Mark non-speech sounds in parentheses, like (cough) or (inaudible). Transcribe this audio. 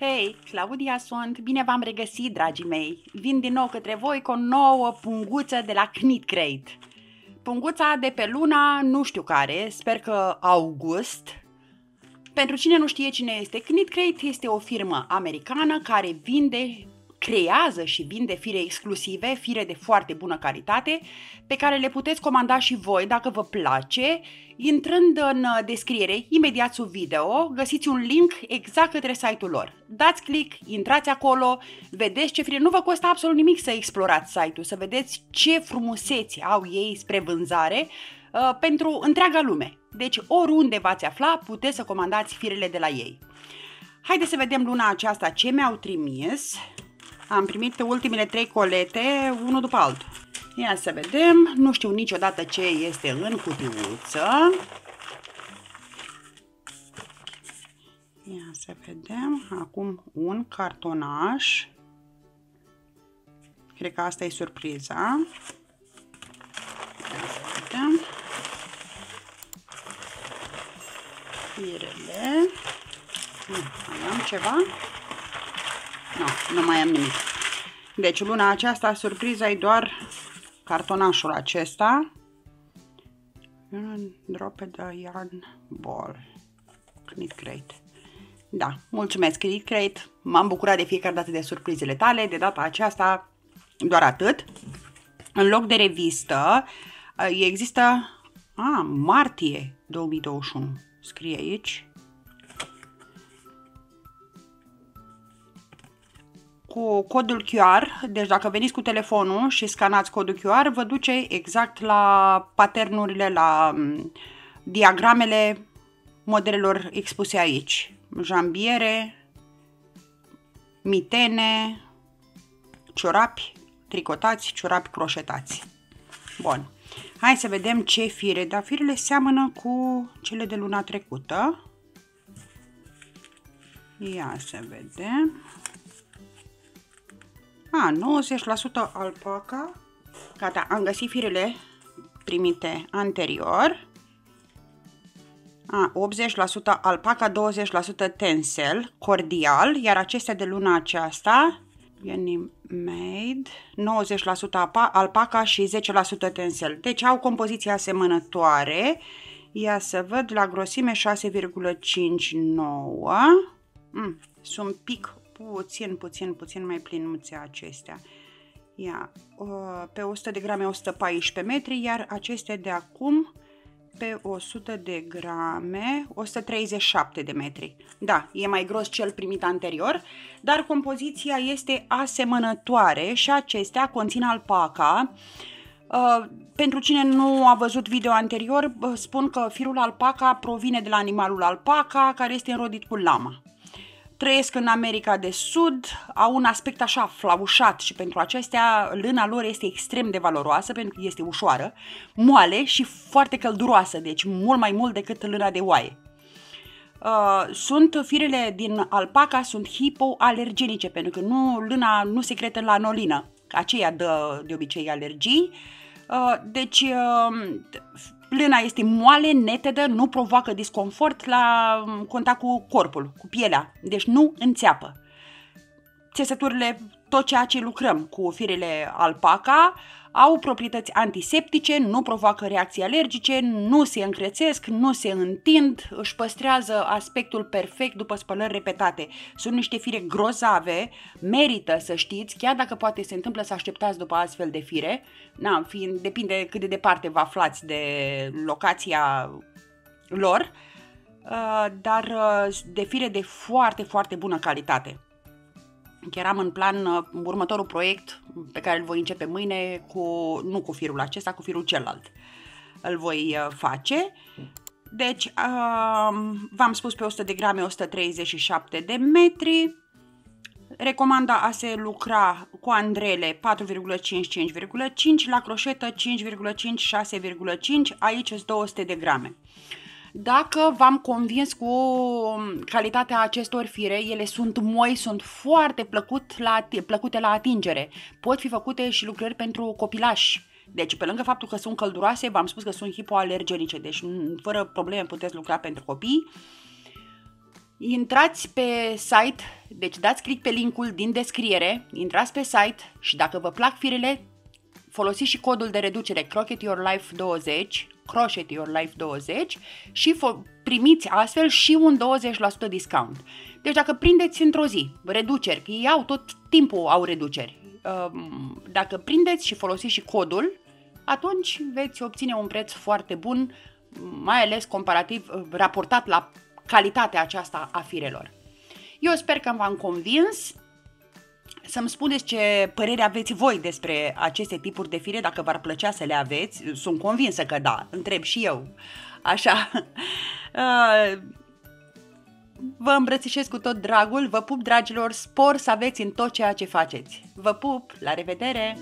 Hei, Claudia sunt, bine v-am regăsit, dragii mei! Vin din nou către voi cu o nouă punguță de la Knit Crate. Punguța de pe luna, nu știu care, sper că august. Pentru cine nu știe cine este, Knit Crate este o firmă americană care vinde creează și vinde fire exclusive, fire de foarte bună calitate, pe care le puteți comanda și voi dacă vă place. Intrând în descriere, imediat sub video, găsiți un link exact către site-ul lor. Dați click, intrați acolo, vedeți ce fire. Nu vă costă absolut nimic să explorați site-ul, să vedeți ce frumuseți au ei spre vânzare uh, pentru întreaga lume. Deci oriunde v-ați afla, puteți să comandați firele de la ei. Haideți să vedem luna aceasta ce mi-au trimis. Am primit ultimele trei colete, unul după altul. Ia să vedem, nu știu niciodată ce este în cutiuță. Ia să vedem, acum un cartonaș. Cred că asta e surpriza. Ia să vedem. Firele. Mai am ceva? Nu, nu mai am nimic. Deci luna aceasta surpriza e doar cartonașul acesta. Drop the yarn ball. Knit crate. Da, mulțumesc Knit crate. M-am bucurat de fiecare dată de surprizele tale. De data aceasta doar atât. În loc de revistă există a, martie 2021. Scrie aici. Cu codul QR, deci dacă veniți cu telefonul și scanați codul QR, vă duce exact la paternurile, la mm, diagramele modelelor expuse aici. Jambiere, mitene, ciorapi tricotați, ciorapi croșetați. Bun. Hai să vedem ce fire, dar firele seamănă cu cele de luna trecută. Ia să vedem. A, 90% alpaca. Gata, am găsit firele primite anterior. A, 80% alpaca, 20% tensel, cordial, iar acestea de luna aceasta, Made, 90% alpaca și 10% tensel. Deci au compoziția asemănătoare. Ia să văd, la grosime 6,59. Mm, sunt pic puțin, puțin, puțin mai plinuțe acestea. Ia, pe 100 de grame 114 metri, iar acestea de acum pe 100 de grame 137 de metri. Da, e mai gros cel primit anterior, dar compoziția este asemănătoare și acestea conțin alpaca. Uh, pentru cine nu a văzut video anterior, spun că firul alpaca provine de la animalul alpaca, care este înrodit cu lama trăiesc în America de Sud, au un aspect așa flaușat și pentru acestea lâna lor este extrem de valoroasă pentru că este ușoară, moale și foarte călduroasă, deci mult mai mult decât lâna de oaie. Uh, sunt firele din alpaca sunt hipoalergenice pentru că nu, lâna nu secretă lanolină, aceea dă de obicei alergii. Uh, deci uh, Lâna este moale, netedă, nu provoacă disconfort la mm, contact cu corpul, cu pielea, deci nu înțeapă. Țesăturile, tot ceea ce lucrăm cu firele alpaca, au proprietăți antiseptice, nu provoacă reacții alergice, nu se încrețesc, nu se întind, își păstrează aspectul perfect după spălări repetate. Sunt niște fire grozave, merită să știți, chiar dacă poate se întâmplă să așteptați după astfel de fire, na, fiind, depinde cât de departe vă aflați de locația lor, uh, dar uh, de fire de foarte, foarte bună calitate. Chiar am în plan uh, următorul proiect pe care îl voi începe mâine cu, nu cu firul acesta, cu firul celălalt. Îl voi uh, face. Deci, uh, v-am spus pe 100 de grame 137 de metri. Recomanda a se lucra cu andrele 4,5-5,5, la croșetă 5,5-6,5, aici sunt 200 de grame. Dacă v-am convins cu calitatea acestor fire, ele sunt moi, sunt foarte plăcut la, plăcute la atingere. Pot fi făcute și lucrări pentru copilași. Deci, pe lângă faptul că sunt călduroase, v-am spus că sunt hipoalergenice, deci fără probleme puteți lucra pentru copii. Intrați pe site, deci dați click pe linkul din descriere, intrați pe site și dacă vă plac firele, folosiți și codul de reducere Crocket Your Life 20, Crochet Your Life 20 și primiți astfel și un 20% discount. Deci dacă prindeți într-o zi reduceri, că ei au tot timpul au reduceri, um, dacă prindeți și folosiți și codul, atunci veți obține un preț foarte bun, mai ales comparativ uh, raportat la calitatea aceasta a firelor. Eu sper că v-am convins să-mi spuneți ce părere aveți voi despre aceste tipuri de fire, dacă v-ar plăcea să le aveți. Sunt convinsă că da, întreb și eu. Așa. (laughs) Uh, vă îmbrățișez cu tot dragul, vă pup, dragilor, spor să aveți în tot ceea ce faceți. Vă pup, la revedere!